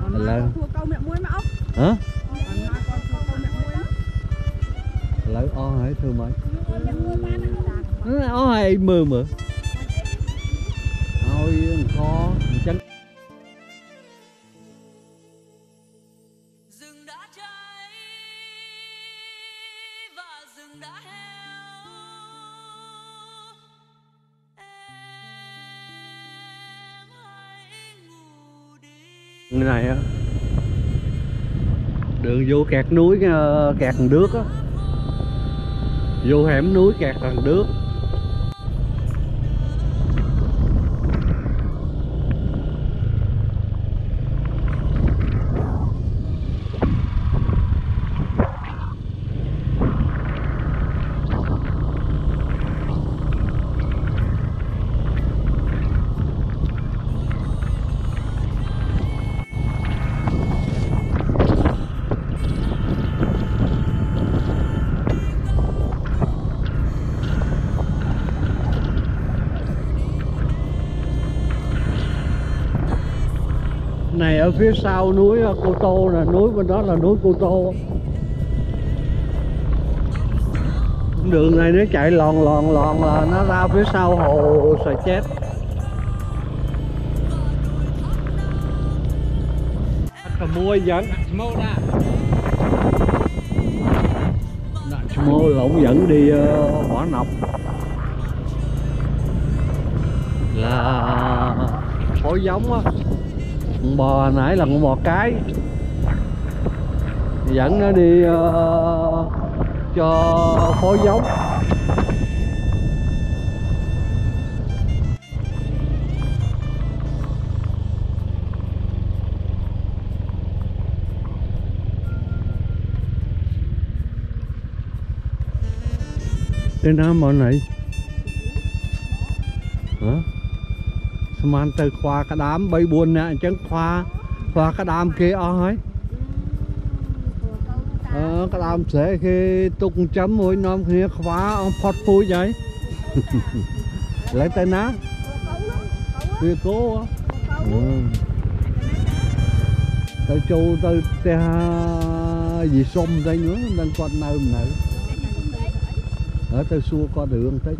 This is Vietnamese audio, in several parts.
Con thua câu mẹ muối mà ốc hả? Lấy o hãy thưa mày? O hay mơ mơ ôi khó chân rừng đã cháy và rừng đã héo cái này á. Đường vô kẹt núi ờ, kẹt thằng đước á. Vô hẻm núi kẹt thằng đước. Ở phía sau núi ờ, Cô Tô nè núi bên đó là núi Cô Tô. Đường này nó chạy lòn lòn lòn là nó ra phía sau hồ Sài Chết mua dẫn. Mô lộn dẫn đi uh, Hỏa Nọc. Là phối giống á con bò nãy là con bò cái. Dẫn nó đi uh, cho phối giống cái nam bọn này. Hả? Saman từ khoa cái đám bay buồn nè chẳng khoa khoa cái đám kia ở hỏi ờ, cái đám sẽ khi tung chấm mỗi năm kia khóa ông phót phui vậy. Lấy tay ná. Kia cố á ừ. tới châu tới te gì xong đây nữa đang con nơi nữa ở tới xua con đường tới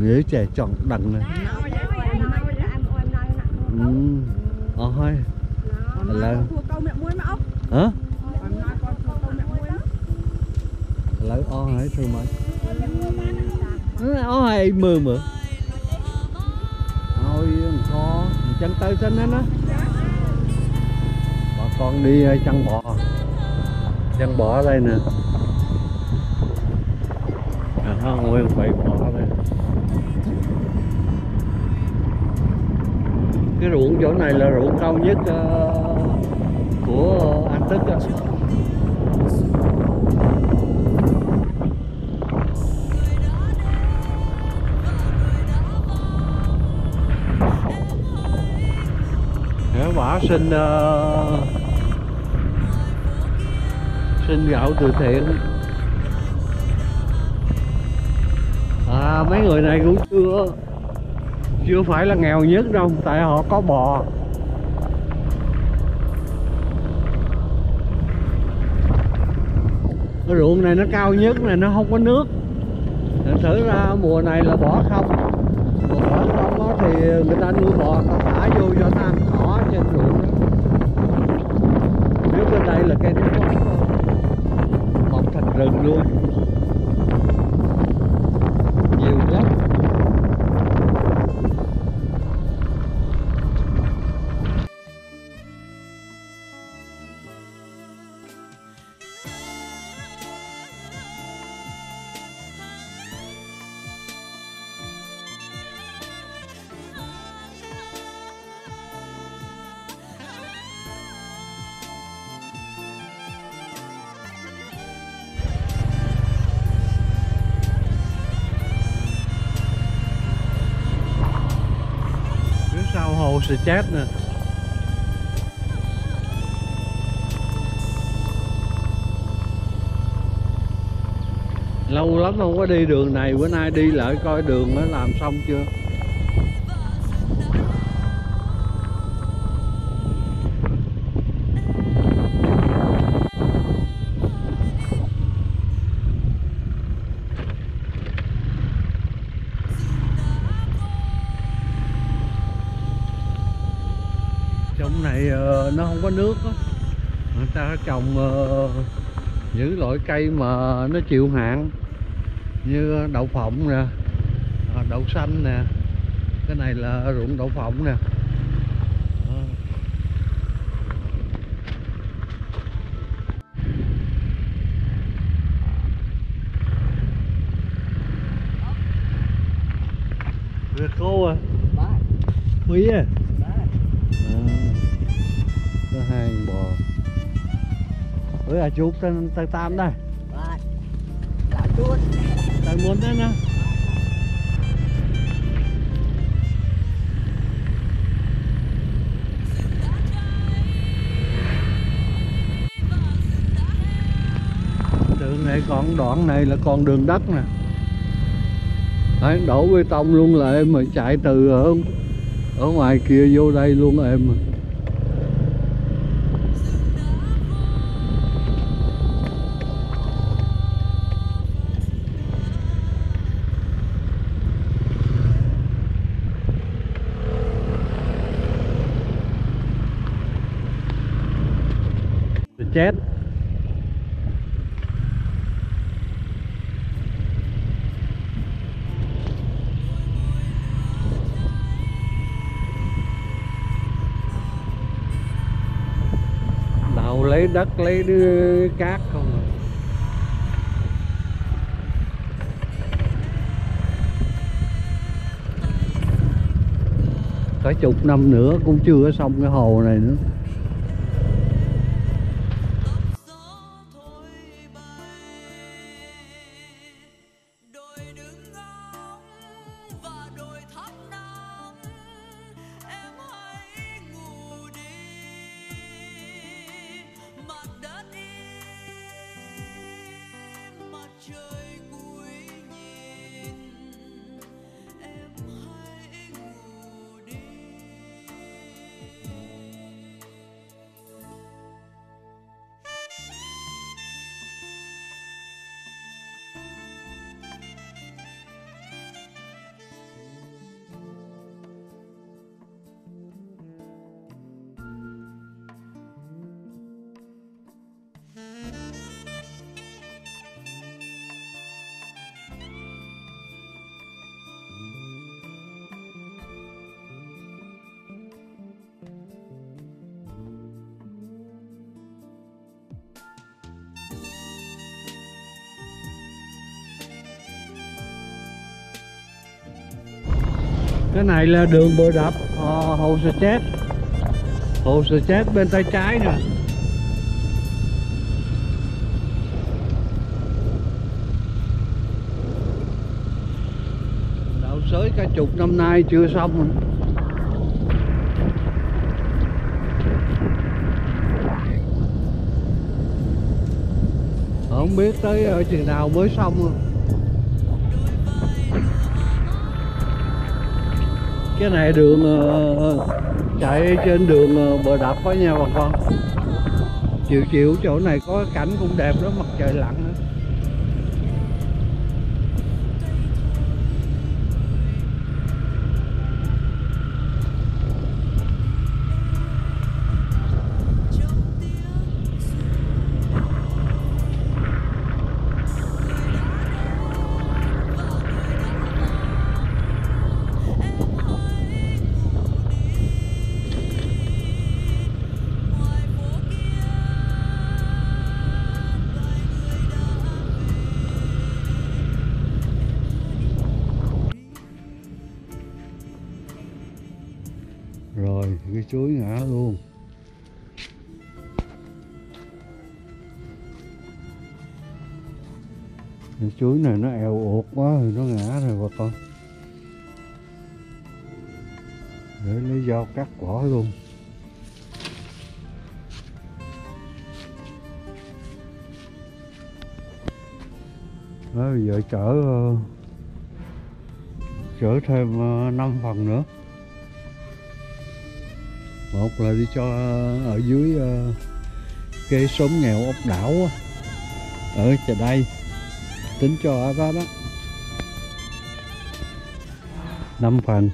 nghĩa trẻ chọn đằng này. Ờ mai Là- hả? Lấy o hãy thưa mày o hay mơ mơ ôi khó chân tay xanh đó nó bà con đi chăn bò? Chăn bò ở đây nè. À, không nguyên bò ở đây cái ruộng chỗ này là ruộng cao nhất ờ, của anh Tức á. Thế quả xin ờ, xin gạo từ thiện à mấy người này cũng chưa chưa phải là nghèo nhất đâu, tại họ có bò. Cái ruộng này nó cao nhất này, nó không có nước. Thành thử ra mùa này là bỏ không. Còn bỏ không á thì người ta nuôi bò ta thả vô cho ta ăn cỏ trên ruộng đó. Nếu bên đây là cây nước mọc thành rừng luôn. Sẽ chết nè lâu lắm không có đi đường này, bữa nay đi lại coi đường nó làm xong chưa? Này ờ, nó không có nước á. Người ta trồng ờ, những loại cây mà nó chịu hạn như đậu phộng nè ờ, đậu xanh nè. Cái này là ruộng đậu phộng nè. Ờ. Việc khô à. Quý à. À, có hai con bò. Với à chuột tên tên tam đây. Tên muốn đấy nè đường này còn đoạn này là còn đường đất nè. Đấy, đổ bê tông luôn là em mà chạy từ ở ở ngoài kia vô đây luôn em mà. Chết. Đào lấy đất, lấy đưa cát không à? cả chục năm nữa cũng chưa xong cái hồ này nữa. Mặt cái này là đường bờ đập ờ, hồ sơ chết hồ sơ chết bên tay trái nè đào sới cả chục năm nay chưa xong rồi. không biết tới ờ, chừng nào mới xong rồi cái này đường ờ, ờ, chạy trên đường ờ, bờ đập với nha bà con. Chiều chiều chỗ này có cảnh cũng đẹp đó, mặt trời lặn nữa. Rồi cái chuối ngã luôn. Cái chuối này nó eo uột quá thì nó ngã rồi bà con. Để lấy dao cắt vỏ luôn. Đó, bây giờ chở ờ, chở thêm ờ, 5 phần nữa một là đi cho ờ, ở dưới ờ, cái xóm nghèo ốc đảo ở chợ đây tính cho ở đó đó năm phần.